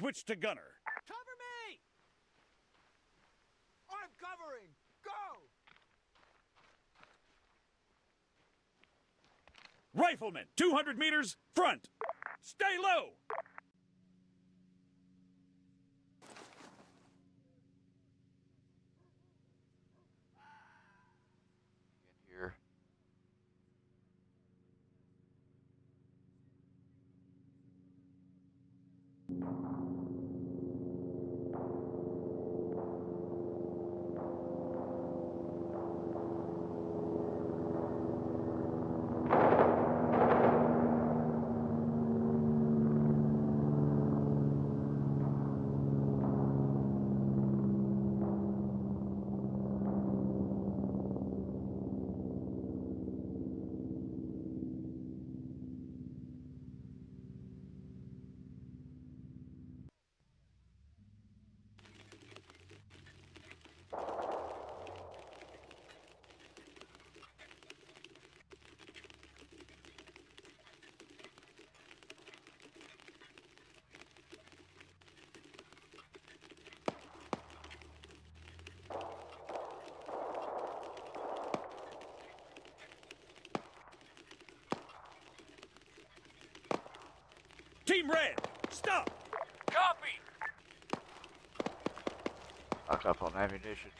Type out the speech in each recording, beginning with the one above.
Switch to gunner. Cover me! I'm covering! Go! Rifleman, 200 meters, front. Stay low. In here. Team Red, stop. Copy! Stock up on ammunition.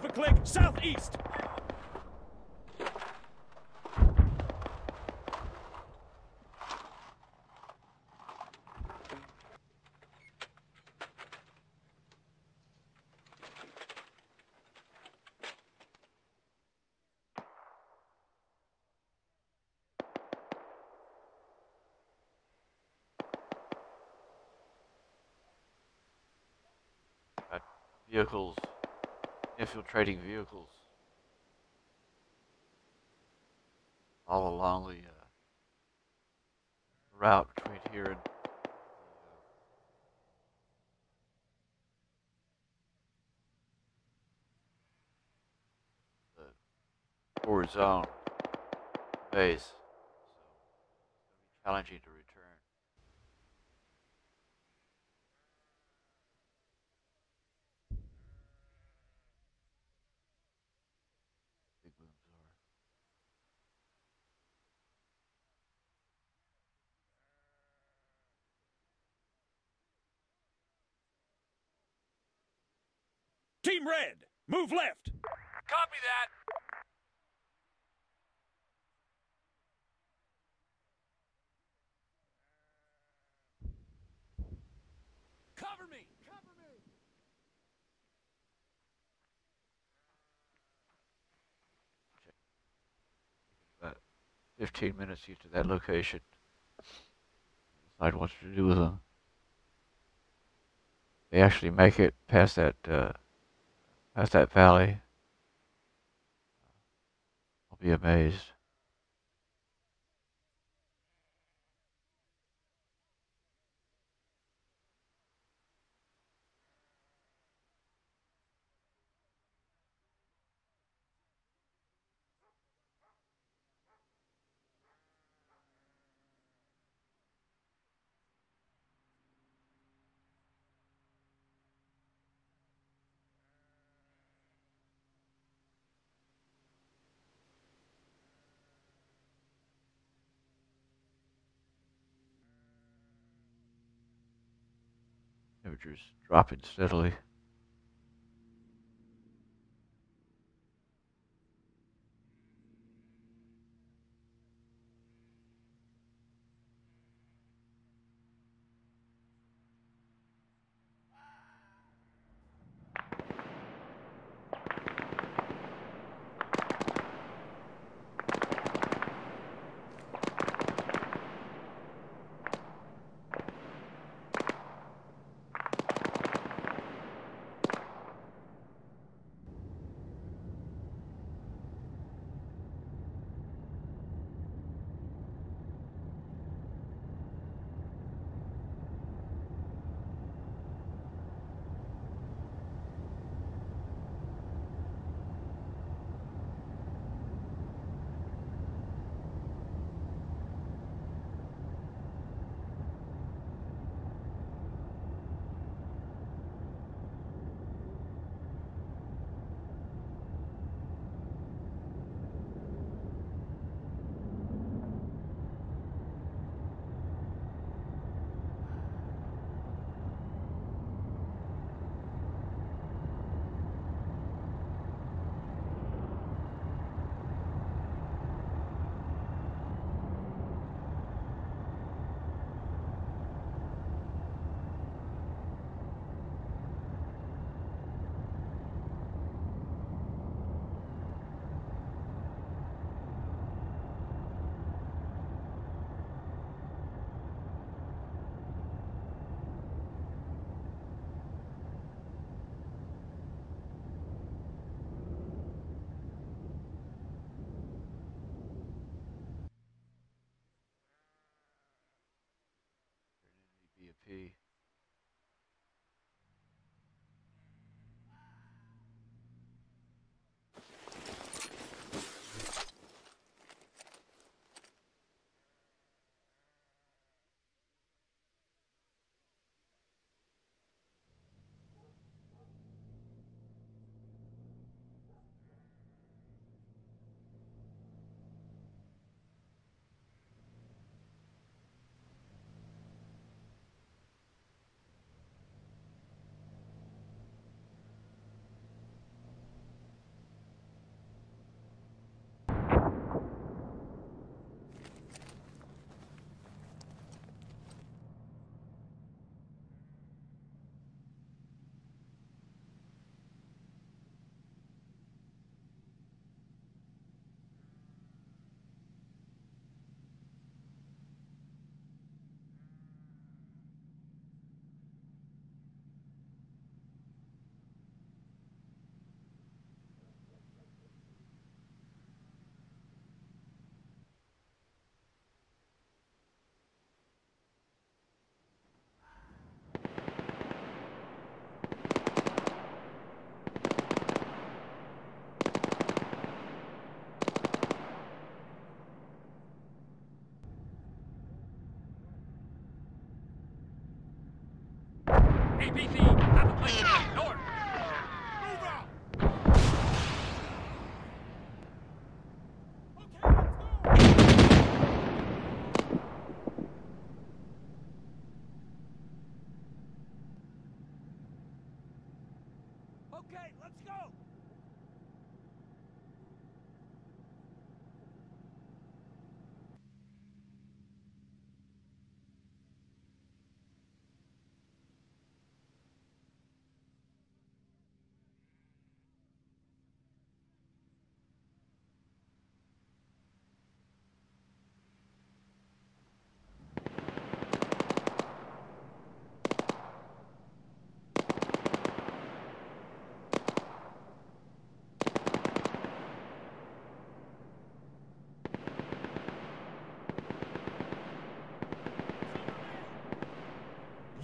Half a click, southeast. Vehicles, infiltrating vehicles. All along the uh, route between here and the, uh, the forward zone base. So it's going to be challenging to Team Red, move left. Copy that! Cover me! Cover me! about 15 minutes to get to that location. Decide what to do with them. They actually make it past that, uh, past that valley. I'll be amazed. Temperatures dropping steadily. BP.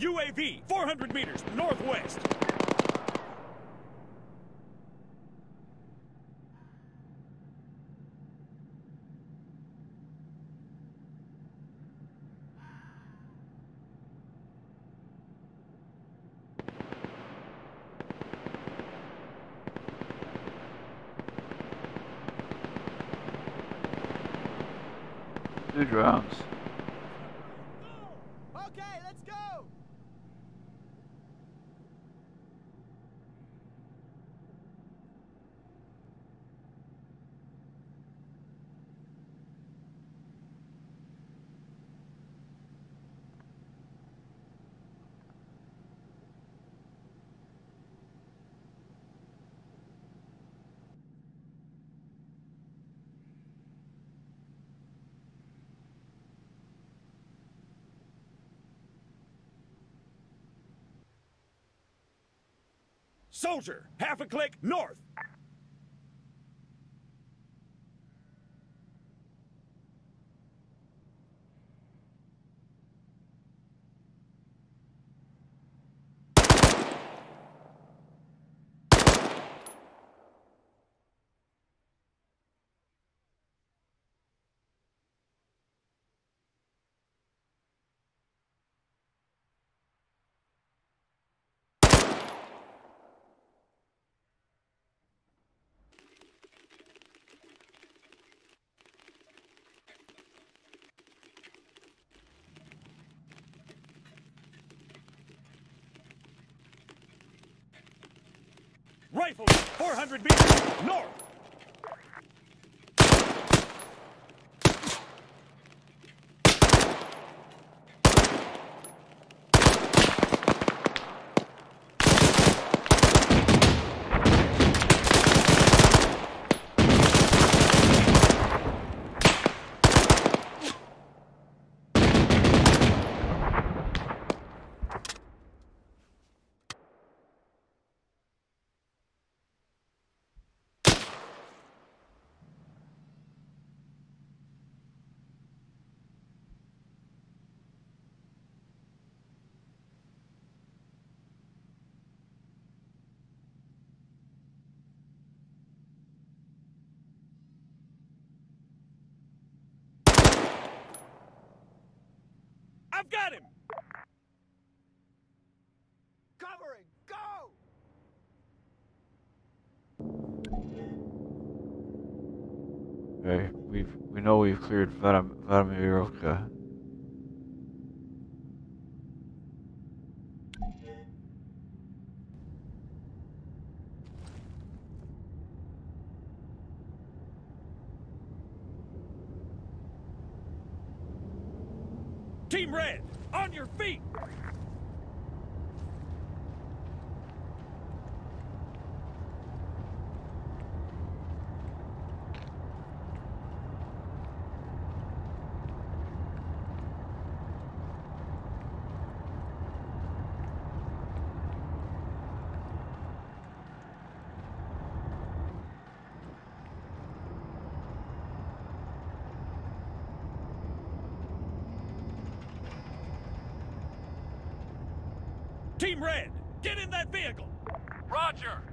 UAV, 400 meters northwest. Two drones. Soldier, half a click north. Rifle, 400 meters north. I've got him! Covering, go! Okay, we've we know we've cleared Vladim- Vladimirovka. Team Red, on your feet! Team Red, get in that vehicle! Roger.